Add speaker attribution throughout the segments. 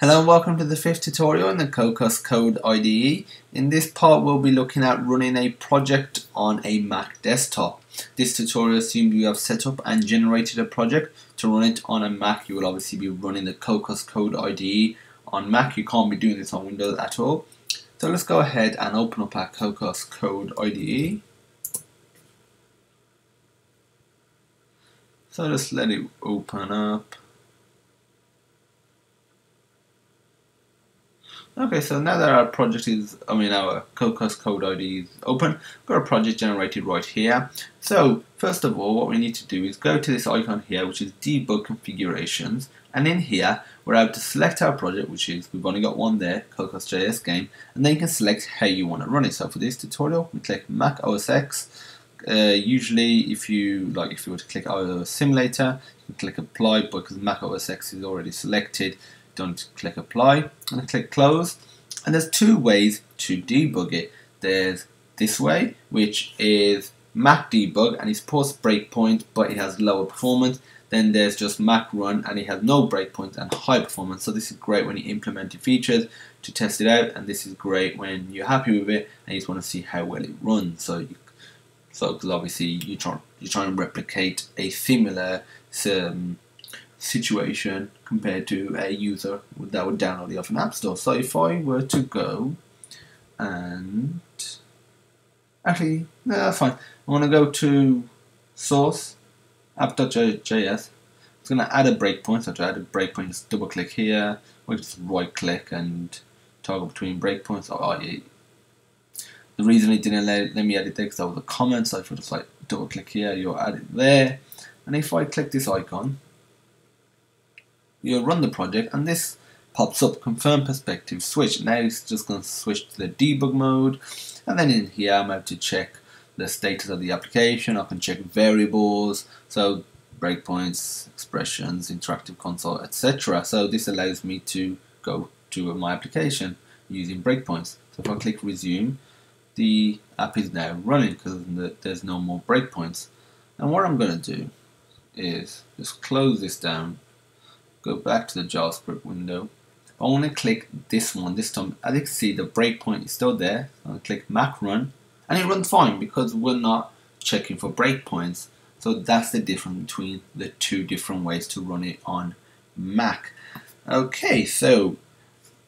Speaker 1: Hello and welcome to the fifth tutorial in the Cocos Code IDE. In this part we'll be looking at running a project on a Mac desktop. This tutorial assumes you have set up and generated a project. To run it on a Mac you will obviously be running the Cocos Code IDE on Mac. You can't be doing this on Windows at all. So let's go ahead and open up our Cocos Code IDE. So just let it open up. Okay, so now that our project is, I mean our Cocos Code IDE is open, we've got a project generated right here. So first of all, what we need to do is go to this icon here, which is debug configurations, and in here we're able to select our project, which is we've only got one there, Cocos.js game, and then you can select how you want to run it. So for this tutorial, we click Mac OS X. Uh, usually, if you like, if you were to click iOS Simulator, you can click Apply, because Mac OS X is already selected don't click apply and click close. And there's two ways to debug it. There's this way which is Mac debug and it supports breakpoint but it has lower performance. Then there's just Mac run and it has no breakpoints and high performance. So this is great when you implement your features to test it out and this is great when you're happy with it and you just want to see how well it runs. So you, so obviously you try you're trying to replicate a similar um, situation compared to a user that would download it off an app store. So if I were to go and actually, no, that's fine. I'm going to go to source app.js. It's going to add a breakpoint. So to add a breakpoint, just double click here, or just right click and toggle between breakpoints. Or Oh, yeah. The reason it didn't let, let me edit there because that was a comment. So if I just like double click here, you'll add it there. And if I click this icon, you'll run the project and this pops up confirm perspective switch now it's just going to switch to the debug mode. And then in here I'm able to check the status of the application I can check variables so breakpoints expressions interactive console etc so this allows me to go to my application using breakpoints. So if I click resume the app is now running because there's no more breakpoints. And what I'm going to do is just close this down go back to the JavaScript window. I want to click this one this time. As you can see, the breakpoint is still there. So I click Mac Run, and it runs fine because we're not checking for breakpoints. So that's the difference between the two different ways to run it on Mac. Okay, so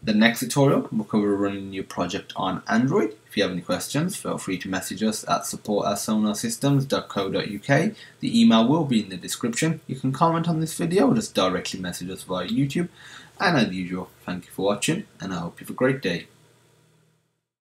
Speaker 1: the next tutorial we'll cover running your project on Android. If you have any questions, feel free to message us at support at sonarsystems.co.uk. The email will be in the description. You can comment on this video or just directly message us via YouTube. And as usual, thank you for watching and I hope you have a great day.